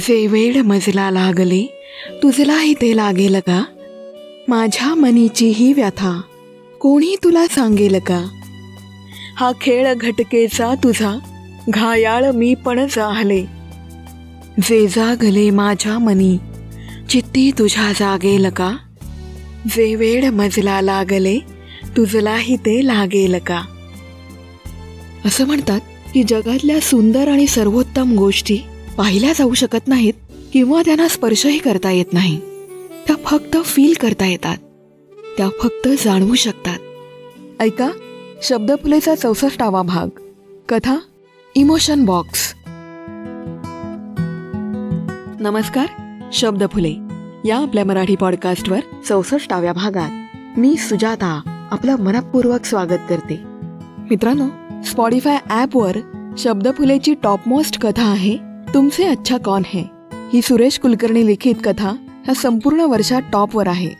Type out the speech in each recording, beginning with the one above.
जे वेळ मजला लागले तुझलाही ते लागेल का? माझ्या मनीची ही व्यथा कोणी तुला सांगेल का? हा खेळ घटकेचा तुझा घायाळ मी पण जाहले. जे जागले माझ्या मनी चित्ती तुझ्या जागेल का? जे वेळ मजला लागले तुझलाही ते लागेल का? असं म्हणतात की जगातल्या सुंदर आणि सर्वोत्तम गोष्टी पाहिल्या जाऊ शकत नाहीत किंवा त्यांना स्पर्शही करता येत नाही. त्या फक्त फील करता येतात. त्या फक्त जाणवू शकतात. ऐका शब्दफुलेचा चौसष्टावा भाग. कथा इमोशन बॉक्स नमस्कार शब्दफुले. या आपल्या मराठी पॉडकास्टवर चौसष्टाव्या भागात मी सुजाता आपलं मनपूर्वक स्वागत करते. मित्रांनो स्पॉडीफाय ॲपवर शब्दफुलेची टॉपमोस्ट कथा आहे तुमचे अच्छा कौन है? ही सुरेश कुलकर्णी लिखित कथा ह्या संपूर्ण वर्षात टॉपवर आहे.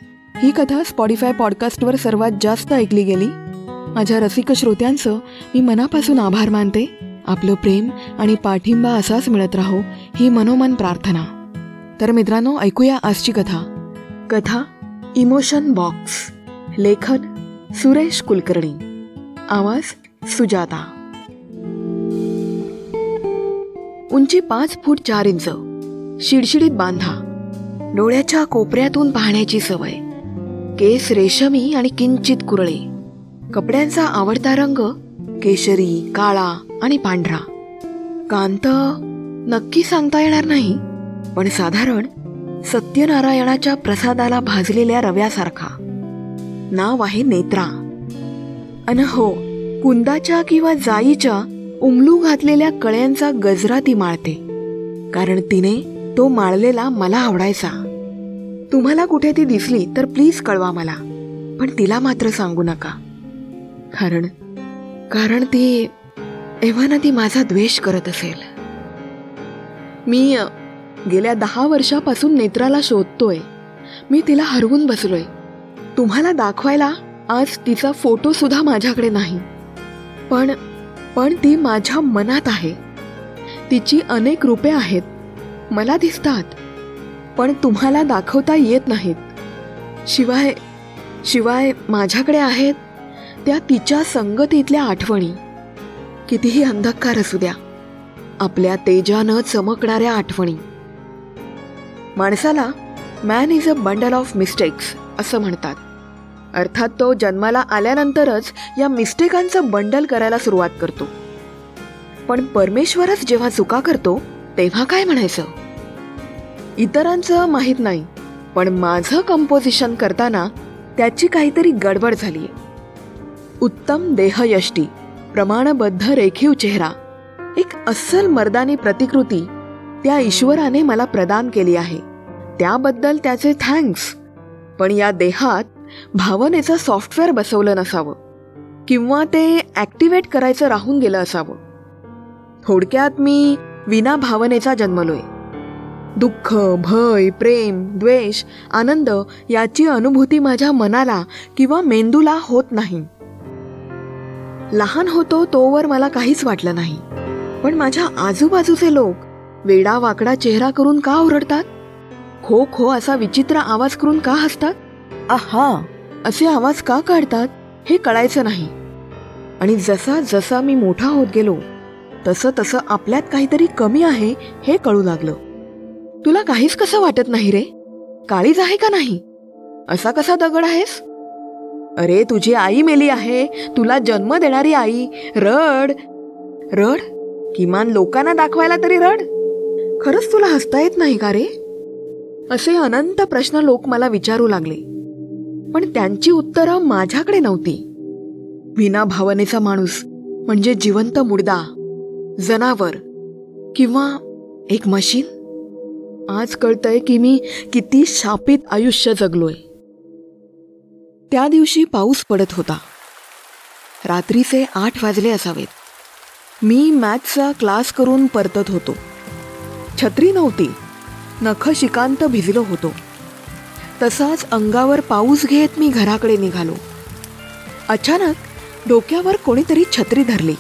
ही कथा स्पॉडीफाय पॉडकास्टवर सर्वात जास्त ऐकली गेली. माझ्या रसिक श्रोत्यांचं मी मनापासून आभार मानते. आपलं प्रेम आणि पाठिंबा असाच मिळत राहो ही मनोमन प्रार्थना. तर मित्रांनो ऐकूया आजची कथा. कथा इमोशन बॉक्स लेखन सुरेश कुलकर्णी. आवाज सुजाता. उंची पाच फूट चार इंच. शिडशिडीत बांधा. डोळ्याच्या कोपऱ्यातून पाहण्याची सवय. केस रेशमी आणि किंचित कुरळे. कपड्यांचा आवडता रंग केशरी काळा आणि पांढरा. कांत नक्की सांगता येणार नाही पण साधारण सत्यनारायणाच्या प्रसादाला भाजलेल्या रव्यासारखा. नाव आहे नेत्रा. अन हो कुंदाच्या किंवा जाईच्या उमलू घातलेल्या कळ्यांचा गजरा ती माळते. कारण तिने तो माळलेला मला आवडायचा. तुम्हाला कुठे ती दिसली तर प्लीज कळवा मला. पण तिला मात्र सांगू नका. कारण कारण ती एव्हाना ती माझा द्वेष करत असेल. मी गेल्या दहा वर्षापासून नेत्राला शोधतोय. मी तिला हरवून बसलोय. तुम्हाला दाखवायला आज तिचा फोटो सुद्धा माझ्याकडे नाही. पण पण ती माझ्या मनात आहे. तिची अनेक रूपे आहेत. मला दिसतात. पण तुम्हाला दाखवता येत नाहीत. शिवाय शिवाय माझ्याकडे आहेत त्या तिच्या संगतीतल्या आठवणी. कितीही अंधकार असू द्या आपल्या तेजानं चमकणाऱ्या आठवणी. माणसाला man is a bundle of mistakes असं म्हणतात. अर्थात तो जन्माला आल्यानंतरच या मिस्टेकांचं बंडल करायला सुरुवात करतो. पण परमेश्वरच जेव्हा चुका करतो तेव्हा काय म्हणायचं? इतरांचं माहीत नाही पण माझं कंपोजिशन करताना त्याची काहीतरी गडबड झाली उत्तम देहयष्टी प्रमाणबद्ध रेखीव चेहरा एक अस्सल मर्दानी प्रतिकृती त्या ईश्वराने मला प्रदान केली आहे. त्याबद्दल त्याचे थँक्स पण या देहात भावनेचं सॉफ्टवेअर बसवलं नसावं. किंवा ते ॲक्टिवेट करायचं राहून गेलं असावं. थोडक्यात मी विना भावनेचा जन्मलोय. दुःख भय प्रेम द्वेष आनंद याची अनुभूती माझ्या मनाला किंवा मेंदूला होत नाही. लहान होतो तोवर मला काहीच वाटलं नाही. पण माझ्या आजूबाजूचे लोक वेडा वाकडा चेहरा करून का ओरडतात? खो खो असा विचित्र आवाज करून का हसतात? आहा असे आवाज का काढतात? हे कळायचं नाही. आणि जसा जसा मी मोठा होत गेलो तसं तसं आपल्यात काहीतरी कमी आहे हे कळू लागलं. तुला काहीच कसं वाटत नाही रे? काळीज आहे का नाही? असा कसा दगड आहेस? अरे तुझी आई मेली आहे तुला जन्म देणारी आई रड. रड? किमान लोकांना दाखवायला तरी रड? खरंच तुला हसता येत नाही का रे? असे अनंत प्रश्न लोक मला विचारू लागले. पण त्यांची उत्तरं माझ्याकडे नव्हती. विना भावनेचा माणूस म्हणजे जिवंत मुडदा जनावर किंवा एक मशीन? आज कळतंय की मी किती शापित आयुष्य जगलोय. त्या दिवशी पाऊस पडत होता. रात्रीचे आठ वाजले असावेत. मी मॅथ्सचा क्लास करून परतत होतो. छत्री नव्हती. नख शिकांत भिजलो होतो. तसाच अंगावर पाऊस घेत मी घराकडे निघालो. अचानक डोक्यावर कोणीतरी छत्री धरली.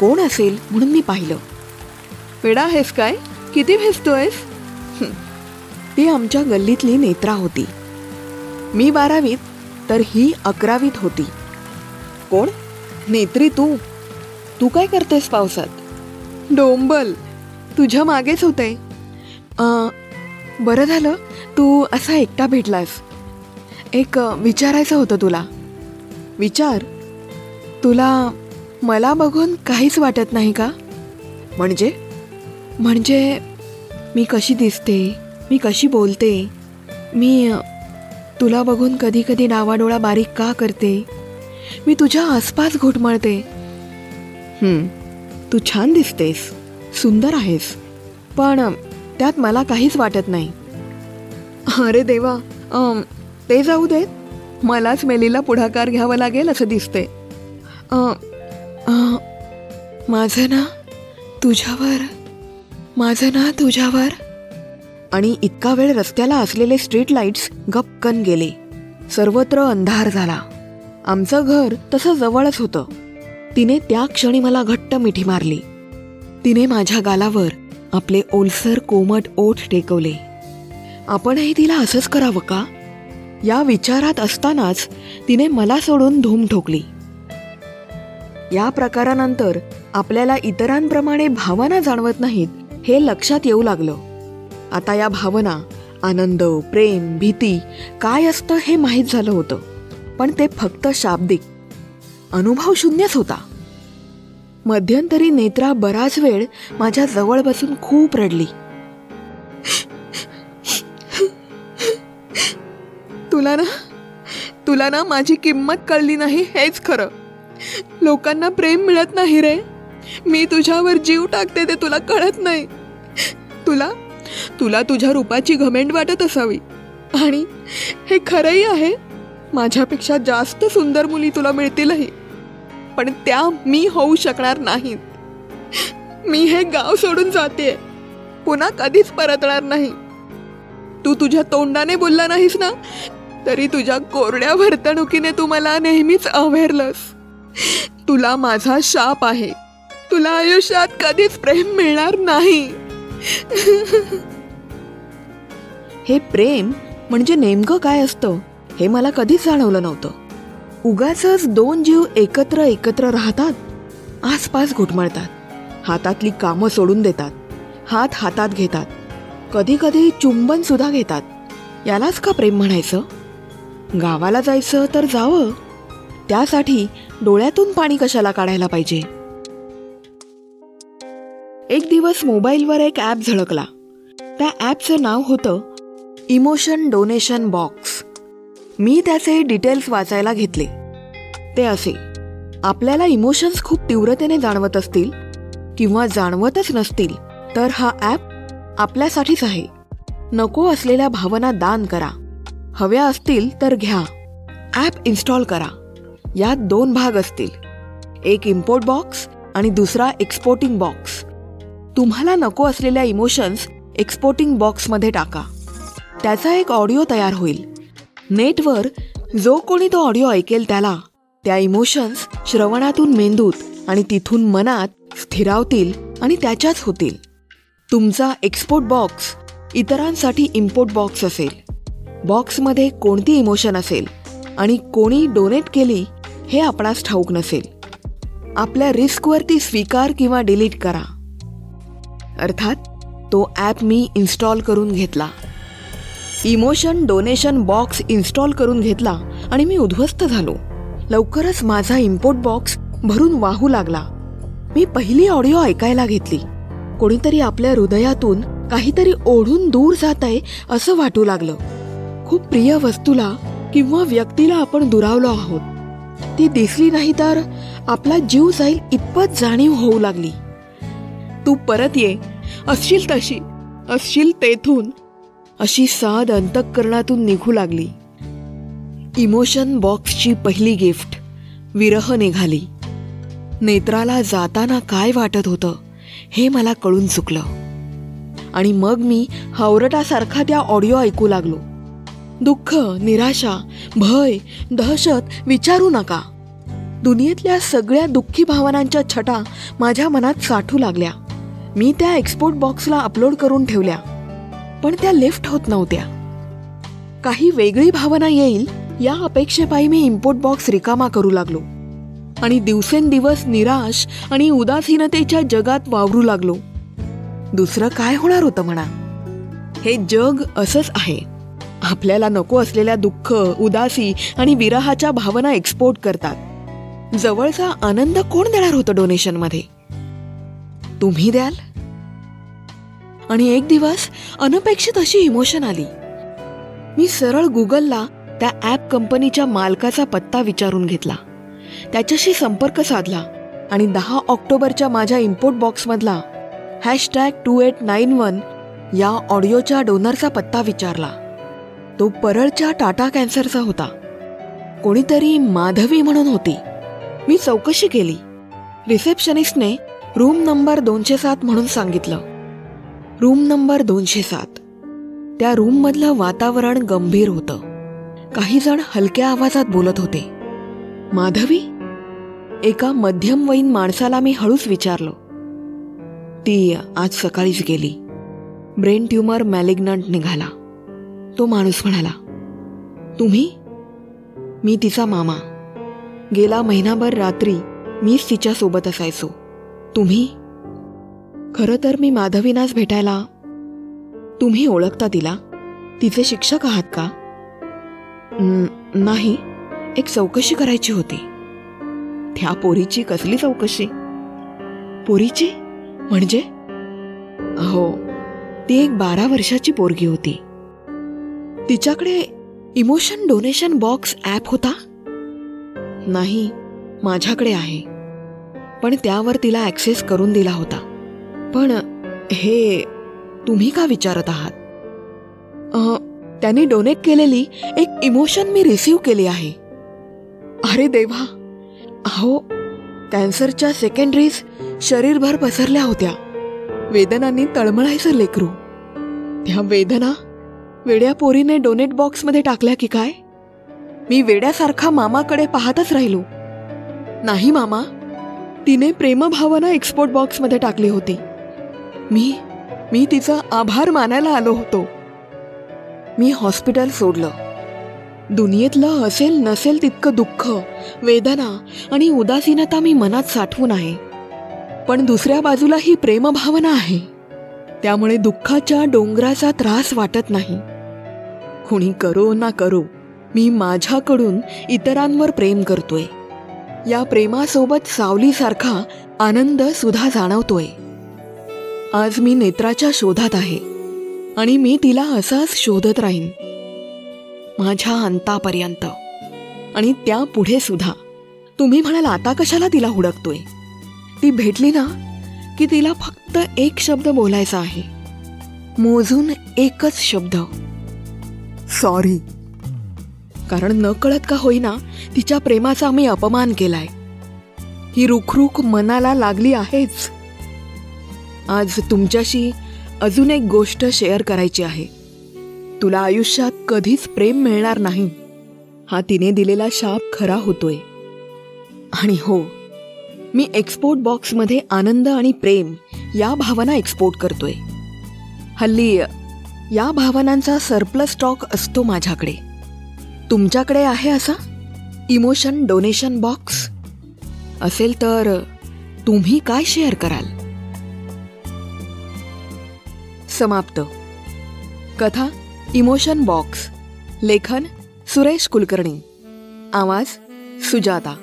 कोण असेल म्हणून मी पाहिलं. वेडा आहेस काय? किती भेसतोयस? ती आमच्या गल्लीतली नेत्रा होती. मी बारावीत तर ही अकरावीत होती. कोण? नेत्री तू? तू काय करतेस पावसात? डोंबल. तुझ्या मागेच होते. बरं झालं. तू असा एकटा भेटलास एक विचारायचं होतं तुला. विचार? तुला मला बघून काहीच वाटत नाही का? म्हणजे? म्हणजे मी कशी दिसते मी कशी बोलते मी तुला बघून कधी कधी डावाडोळा बारीक का करते मी तुझ्या आसपास घुटमळते. तू छान दिसतेस सुंदर आहेस पण त्यात मला काहीच वाटत नाही. अरे देवा ते जाऊ देत. मलाच मेलीला पुढाकार घ्यावा लागेल असं दिसते माझं ना तुझ्यावर माझं ना तुझ्यावर. आणि इतका वेळ रस्त्याला असलेले स्ट्रीट लाईट्स गपकन गेले. सर्वत्र अंधार झाला. आमचं घर तसं जवळच होतं. तिने त्या क्षणी मला घट्ट मिठी मारली. तिने माझ्या गालावर आपले ओलसर कोमट ओठ टेकवले. आपणही तिला असंच करावं का? या विचारात असतानाच तिने मला सोडून धूम ठोकली. या प्रकारानंतर आपल्याला इतरांप्रमाणे भावना जाणवत नाहीत हे लक्षात येऊ लागलं. आता या भावना आनंद प्रेम भीती काय असतं हे माहीत झालं होतं पण ते फक्त शाब्दिक. अनुभव शून्यच होता. मध्यंतरी नेत्रा बराच वेळ माझ्या जवळ बसून खूप रडली. तुला ना तुला ना माझी किंमत कळली नाही हेच खरं. लोकांना प्रेम मिळत नाही रे. मी तुझ्यावर जीव टाकते ते तुला कळत नाही. तुला तुला तुझ्या रूपाची घमेंड वाटत असावी. आणि हे खरंही आहे माझ्यापेक्षा जास्त सुंदर मुली तुला मिळतीलही. पण त्या मी होऊ शकणार नाहीत. मी हे गाव सोडून जाते पुन्हा कधीच परतणार नाही. तू तुझ्या तोंडाने बोलला नाहीस ना तरी तुझ्या कोरड्या वर्तणुकीने तू मला नेहमीच अव्हेरलंस. तुला माझा शाप आहे. तुला आयुष्यात कधीच प्रेम मिळणार नाही. हे प्रेम म्हणजे नेमकं काय असतं हे मला कधीच जाणवलं नव्हतं. उगाच दोन जीव एकत्र एकत्र राहतात आसपास घुटमळतात हातातली कामं सोडून देतात हात हातात घेतात कधी कधी चुंबन सुद्धा घेतात. यालाच का प्रेम म्हणायचं? गावाला जायचं तर जावं. त्यासाठी डोळ्यातून पाणी कशाला काढायला पाहिजे? एक दिवस मोबाईलवर एक ॲप झळकला. त्या ॲपचं नाव होतं इमोशन डोनेशन बॉक्स. मी त्याचे डिटेल्स वाचायला घेतले. ते असे आपल्याला इमोशन्स खूप तीव्रतेने जाणवत असतील किंवा जाणवतच नसतील तर हा ॲप आपल्यासाठीच आहे. नको असलेल्या भावना दान करा. हव्या असतील तर घ्या. ॲप इन्स्टॉल करा. यात दोन भाग असतील. एक इम्पोर्ट बॉक्स आणि दुसरा एक्सपोर्टिंग बॉक्स तुम्हाला नको असलेल्या इमोशन्स एक्सपोर्टिंग बॉक्समध्ये टाका. त्याचा एक ऑडिओ तयार होईल. नेटवर जो कोणी तो ऑडिओ ऐकेल त्याला त्या इमोशन्स श्रवणातून मेंदूत आणि तिथून मनात स्थिरावतील आणि त्याच्याच होतील. तुमचा एक्सपोर्ट बॉक्स इतरांसाठी इम्पोर्ट बॉक्स असेल. बॉक्समध्ये कोणती इमोशन असेल आणि कोणी डोनेट केली हे आपणास ठाऊक नसेल. आपल्या रिस्कवरती स्वीकार किंवा डिलीट करा. अर्थात तो ॲप मी इन्स्टॉल करून घेतला. इमोशन डोनेशन बॉक्स इन्स्टॉल करून घेतला आणि मी उद्ध्वस्त झालो. लवकरच माझा इम्पोर्ट बॉक्स भरून वाहू लागला. मी पहिली ऑडिओ ऐकायला घेतली. कोणीतरी आपल्या हृदयातून काहीतरी ओढून दूर जात आहे असं वाटू लागलं. खूप प्रिय वस्तूला किंवा व्यक्तीला आपण दुरावलो आहोत. ती दिसली नाही तर आपला जीव जाईल इतपत जाणीव होऊ लागली. तू परत ये असशील तशी असशील तेथून. अशी साध अंतःकरणातून निघू लागली. इमोशन बॉक्सची पहिली गिफ्ट विरह निघाली. नेत्राला जाताना काय वाटत होतं हे मला कळून चुकलं. आणि मग मी हावरटासारखा त्या ऑडिओ ऐकू लागलो. दुःख निराशा भय दहशत विचारू नका. दुनियेतल्या सगळ्या दुःखी भावनांच्या छटा माझ्या मनात साठू लागल्या. मी त्या एक्सपोर्ट बॉक्सला अपलोड करून ठेवल्या. पण त्या लिफ्ट होत नव्हत्या. काही वेगळी भावना येईल या अपेक्षेपायी मी इम्पोर्ट बॉक्स रिकामा करू लागलो. आणि दिवसेंदिवस निराश आणि उदासीनतेच्या जगात वावरू लागलो. दुसरं काय होणार होतं म्हणा? हे जग असंच आहे. आपल्याला नको असलेल्या दुःख उदासी आणि विरहाच्या भावना एक्सपोर्ट करतात. जवळचा आनंद कोण देणार होतं डोनेशनमध्ये तुम्ही द्याल? आणि एक दिवस अनपेक्षित अशी इमोशन आली. मी सरळ गुगलला त्या ॲप कंपनीच्या मालकाचा पत्ता विचारून घेतला. त्याच्याशी संपर्क साधला आणि दहा ऑक्टोबरच्या माझ्या import बॉक्समधला hashtag two eight nine one या ऑडिओच्या डोनरचा पत्ता विचारला. तो परळच्या टाटा कॅन्सरचा होता. कोणीतरी माधवी म्हणून होती. मी चौकशी केली. रिसेप्शनिस्टने रूम नंबर दोनशे सात म्हणून सांगितलं. रूम नंबर दोनशे सात. त्या रूममधलं वातावरण गंभीर होतं. काही जण हलक्या आवाजात बोलत होते. माधवी? एका मध्यमवयीन माणसाला मी हळूच विचारलो. ती आज सकाळीच गेली. ब्रेन ट्यूमर मॅलिग्नंट निघाला. तो माणूस म्हणाला तुम्ही? मी तिचा मामा. गेला महिनाभर रात्री मीच तिच्या सोबत असायचो. तुम्ही? खरं तर मी माधवीनाच भेटायला. तुम्ही ओळखता तिला? तिचे शिक्षक आहात का? नाही. एक चौकशी करायची होती. त्या पोरीची कसली चौकशी? पोरीची? म्हणजे? हो. ती एक बारा वर्षाची पोरगी होती. तिच्याकडे इमोशन डोनेशन बॉक्स ॲप होता? नाही माझ्याकडे आहे. पण त्यावर तिला ॲक्सेस करून दिला होता. पण हे तुम्ही का विचारत आहात? त्याने त्यांनी डोनेट केलेली एक इमोशन मी रिसीव केली आहे. अरे देवा! अहो कॅन्सरच्या सेकंडरीज शरीरभर पसरल्या होत्या. वेदनांनी तळमळायचं लेकरू. त्या वेदना वेड्या पोरीने डोनेट बॉक्समध्ये टाकल्या की काय? मी वेड्यासारखा मामाकडे पाहतच राहिलो. नाही मामा तिने प्रेमभावना एक्सपोर्ट बॉक्समध्ये टाकली होती. मी मी तिचा आभार मानायला आलो होतो. मी हॉस्पिटल सोडलं. दुनियेतलं असेल नसेल तितकं दुःख वेदना आणि उदासीनता मी मनात साठवून आहे. पण दुसऱ्या बाजूला ही प्रेमभावना आहे. त्यामुळे दुःखाच्या डोंगराचा त्रास वाटत नाही. कुणी करो ना करो मी माझ्याकडून इतरांवर प्रेम करतोय. या प्रेमासोबत सावलीसारखा आनंद सुद्धा जाणवतोय. आज मी नेत्राच्या शोधात आहे आणि मी तिला असाच शोधत राहीन. माझ्या अंतापर्यंत. आणि त्या पुढे सुद्धा. तुम्ही म्हणाल आता कशाला तिला हुडकतोय? ती भेटली ना की तिला फक्त एक शब्द बोलायचा आहे. मोजून एकच शब्द. सॉरी कारण न कळत का होईना तिच्या प्रेमाचा मी अपमान केलाय. ही रुखरुख मनाला लागली आहेच. आज तुमच्याशी अजून एक गोष्ट शेअर करायची आहे. तुला आयुष्यात कधीच प्रेम मिळणार नाही. हा तिने दिलेला शाप खरा होतोय. आणि हो मी एक्सपोर्ट बॉक्समध्ये आनंद आणि प्रेम या भावना एक्सपोर्ट करतोय. हल्ली या भावनांचा सरप्लस स्टॉक असतो माझ्याकडे. तुमच्याकडे आहे असा? इमोशन डोनेशन बॉक्स असेल तर तुम्ही काय शेअर कराल? समाप्त. कथा इमोशन बॉक्स लेखन सुरेश कुलकर्णी. आवाज सुजाता.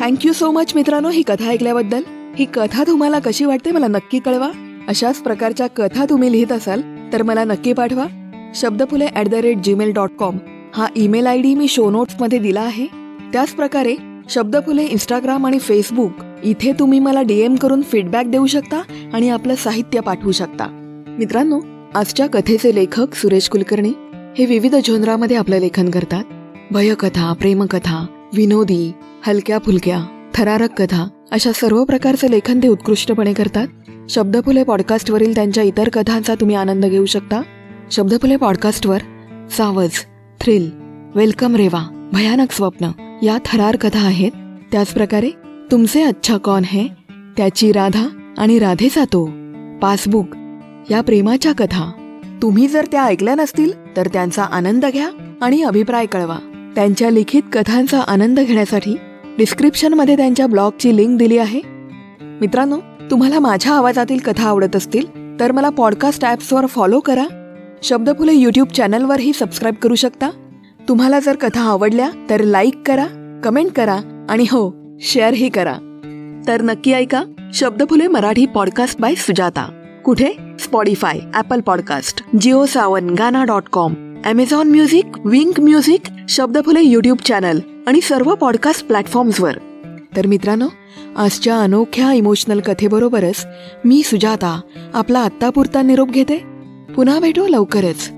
थँक्यू सो मच मित्रांनो ही कथा ऐकल्याबद्दल. ही कथा तुम्हाला कशी वाटते मला नक्की कळवा. अशाच प्रकारच्या कथा तुम्ही लिहित असाल तर मला नक्की पाठवा. Shabdphule at the rate gmail dot com हा ईमेल आय डी मी शो नोट्समध्ये दिला आहे. त्याच प्रकारे शब्दफुले इंस्टाग्राम आणि फेसबुक इथे तुम्ही मला डीएम करून फीडबॅक देऊ शकता आणि आपलं साहित्य पाठवू शकता. मित्रांनो आजच्या कथेचे लेखक सुरेश कुलकर्णी हे विविध झोनरामध्ये आपलं लेखन करतात. भयकथा प्रेमकथा विनोदी हलक्या फुलक्या थरारक कथा अशा सर्व प्रकारचं लेखन ते उत्कृष्टपणे करतात. शब्दफुले पॉडकास्टवरील त्यांच्या इतर कथांचा तुम्ही आनंद घेऊ शकता. शब्दफुले पॉडकास्टवर सावज थ्रिल वेलकम रेवा भयानक स्वप्न या थरार कथा आहेत. त्याचप्रकारे तुमचे अच्छा कौन है त्याची राधा आणि राधेचा तो पासबुक या प्रेमाच्या कथा. तुम्ही जर त्या ऐकल्या नसतील तर त्यांचा आनंद घ्या आणि अभिप्राय कळवा. त्यांच्या लिखित कथांचा आनंद घेण्यासाठी डिस्क्रिप्शनमध्ये त्यांच्या ब्लॉगची लिंक दिली आहे. मित्रांनो तुम्हाला माझ्या आवाजातील कथा आवडत असतील तर मला पॉडकास्ट ॲप्सवर फॉलो करा. शब्दफुले यूट्यूब चॅनलवरही सबस्क्राईब करू शकता. तुम्हाला जर कथा आवडल्या तर लाईक करा कमेंट करा आणि हो शेअरही करा. तर नक्की ऐका शब्दफुले मराठी पॉडकास्ट बाय सुजाता. कुठे? Spotify Apple podcast Jio Saavn Gaana dot com Amazon music Wynk music Shabdphule YouTube channel आणि सर्व पॉडकास्ट प्लॅटफॉर्म्सवर तर मित्रांनो आजच्या अनोख्या इमोशनल कथेबरोबरच मी सुजाता आपला आत्तापुरता निरोप घेते. पुन्हा भेटू लवकरच.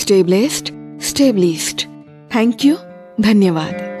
स्टे ब्लेस्ड स्टे थँक्यू धन्यवाद.